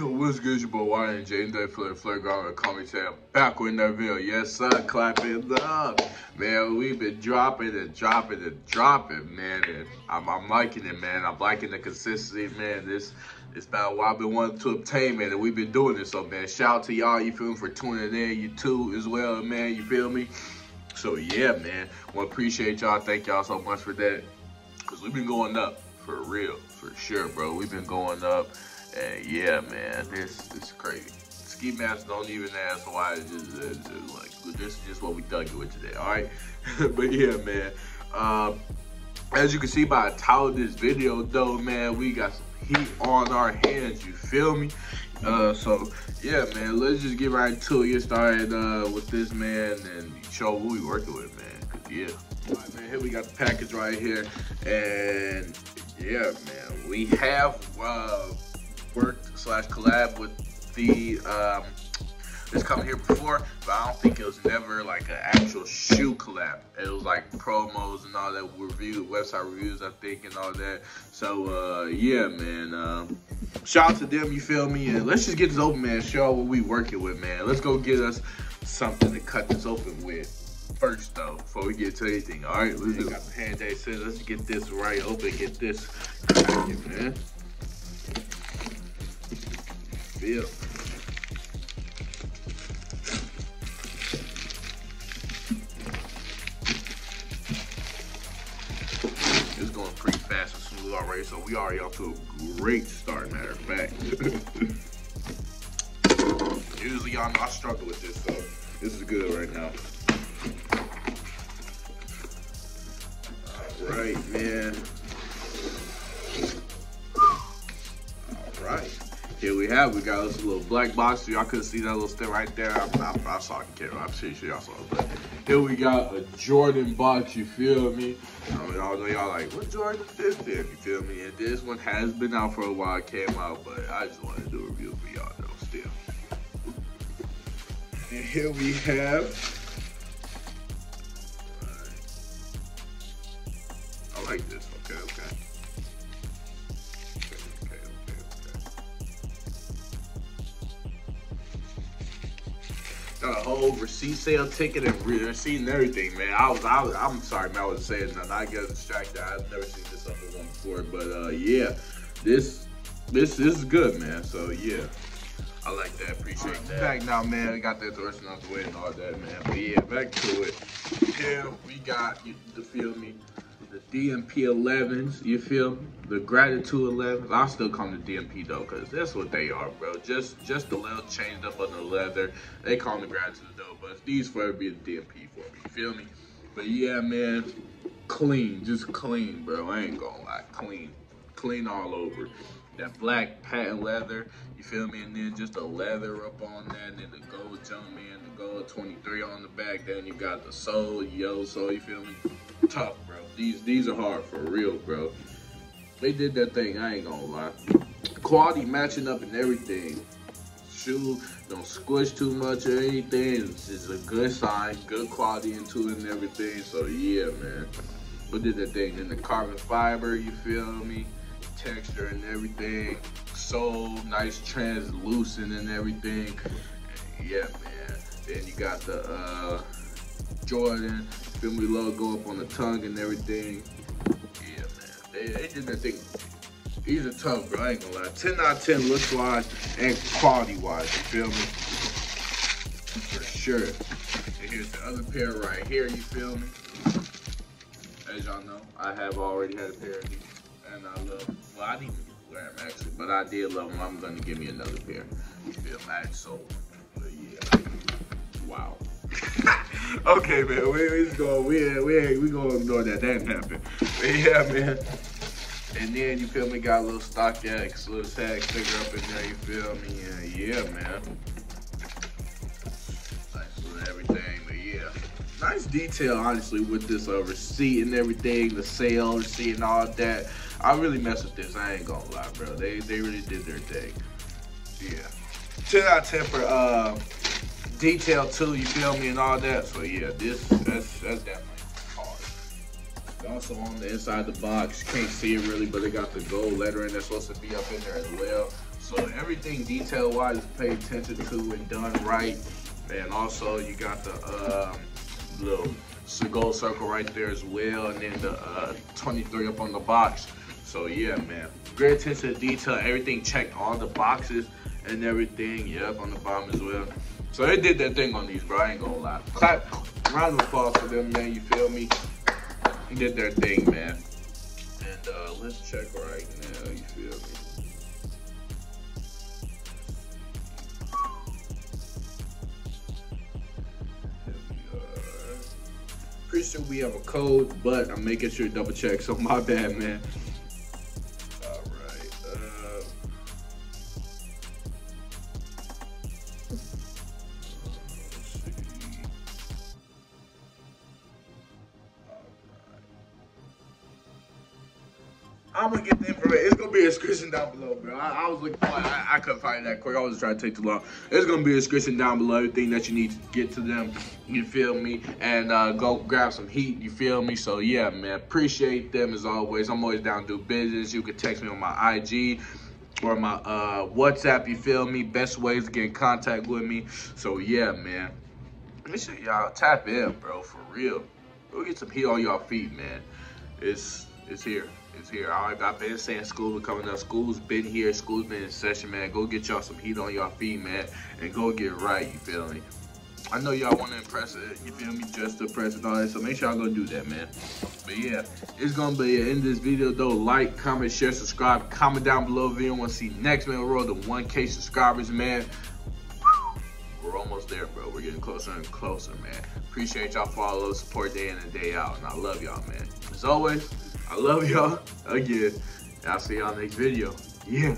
What's good, your boy YRN Jay Day Flair Flair Garland, call me Sam. Back with video. Yes, sir. Clapping up. Man, we've been dropping and dropping and dropping, man. And I'm, I'm liking it, man. I'm liking the consistency, man. This it's been a while I've been wanting to obtain, man, and we've been doing this. So, man, shout out to y'all, you feel me, for tuning in. You too, as well, man. You feel me? So, yeah, man. To appreciate y'all. Thank y'all so much for that. Because we've been going up, for real, for sure, bro. We've been going up. And yeah, man, this, this is crazy. Ski masks don't even ask why. It's just, it's just like this is just what we dug it with today. All right, but yeah, man. Um, as you can see by the title of this video, though, man, we got some heat on our hands. You feel me? Uh, so yeah, man, let's just get right into it. Get started uh, with this man and show who we working with, man. Yeah, all right, man. Here we got the package right here, and yeah, man, we have. Uh, worked slash collab with the um, this company here before, but I don't think it was never like an actual shoe collab. It was like promos and all that review, website reviews, I think, and all that. So uh, yeah, man. Um, shout out to them, you feel me? And let's just get this open, man. Show what we working with, man. Let's go get us something to cut this open with first though, before we get to anything. All right, let's got the hand day set. Let's get this right open, get this cracking, man. It's going pretty fast and smooth already, so we already off to a great start, matter of fact. Usually y'all know I struggle with this, so this is good right now. All right, man. Here we have, we got this little black box. Y'all couldn't see that little thing right there. I, I, I saw it camera. I'm pretty sure y'all saw it. But here we got a Jordan box, you feel me? Y'all know y'all like, what Jordan is this then? You feel me? And this one has been out for a while, it came out, but I just wanted to do a review for y'all though, still. And here we have, I like this, okay, okay. Got a whole receipt sale ticket and receipt and everything, man. I was, I was, I'm sorry, man, I was saying nothing. I get distracted. I've never seen this other one before, but uh, yeah, this, this, this is good, man. So yeah. I like that, appreciate right, that. Back now, man, we got the endorsement out the way and all that, man. But yeah, back to it. Here we got, you, you feel me, the DMP 11s, you feel me? The Gratitude 11s. I still call them the DMP though, because that's what they are, bro. Just just a little changed up on the leather. They call them the Gratitude though, but these forever be the DMP for me, you feel me? But yeah, man, clean, just clean, bro. I ain't gonna lie, clean. Clean all over. That black patent leather, you feel me? And then just the leather up on that, and then the gold Jumpman, the gold 23 on the back. Then you got the sole, yellow sole, you feel me? Tough, bro. These these are hard for real, bro. They did that thing, I ain't gonna lie. Quality matching up and everything. Shoe don't squish too much or anything. It's just a good sign, good quality into it and everything. So yeah, man. We did that thing in the carbon fiber, you feel me? Texture and everything. So nice translucent and everything. Yeah, man. Then you got the uh Jordan, me, logo up on the tongue and everything. Yeah, man, they, they did that thing. These are tough, bro, I ain't gonna lie. 10 out of 10 looks wise and quality wise, you feel me? For sure. And here's the other pair right here, you feel me? As y'all know, I have already had a pair of these. And I love. Well, I didn't them actually, but I did love them. I'm gonna give me another pair. You feel me? So. Yeah. Wow. okay, man, we, we just going, we, we, we gonna ignore that. That didn't happen. But yeah, man. And then, you feel me, got a little stock StockX, little tag sticker up in there, you feel me? And yeah, man. Nice detail, honestly, with this uh, receipt and everything, the sale receipt and all that. I really mess with this, I ain't gonna lie, bro. They, they really did their thing. Yeah. 10 out of 10 for, uh, detail too, you feel me, and all that. So yeah, this that's that's definitely hard. Also on the inside of the box, can't see it really, but it got the gold lettering that's supposed to be up in there as well. So everything detail-wise is paid attention to and done right. And also you got the um, little gold circle right there as well, and then the uh, 23 up on the box. So yeah, man, great attention to detail. Everything checked all the boxes and everything. Yep, on the bottom as well. So they did that thing on these, bro. I ain't gonna lie. Clap, round of applause for them, man. You feel me? They did their thing, man. And uh, let's check right now. You feel me? Pretty sure we have a code, but I'm making sure to double check. So my bad, man. I'm gonna get the information. It's gonna be a description down below, bro. I, I was looking for. I, I, couldn't find that quick. I was trying to take too long. It's gonna be a description down below. Everything that you need to get to them. You feel me? And uh, go grab some heat. You feel me? So yeah, man. Appreciate them as always. I'm always down to do business. You can text me on my IG or my uh, WhatsApp. You feel me? Best ways to get in contact with me. So yeah, man. Make sure y'all tap in, bro. For real. Go get some heat on y'all feet, man. It's it's here. It's here. All I've been saying school is coming up. School's been here. School's been in session, man. Go get y'all some heat on y'all feet, man, and go get right. You feel me? I know y'all want to impress it. You feel me? Just to impress and all that. So make sure y'all go do that, man. But yeah, it's gonna be end this video though. Like, comment, share, subscribe. Comment down below if you want to see next man road to 1K subscribers, man. We're almost there, bro. We're getting closer and closer, man. Appreciate y'all the support day in and day out. And I love y'all, man. As always, I love y'all again. I'll see y'all next video. Yeah.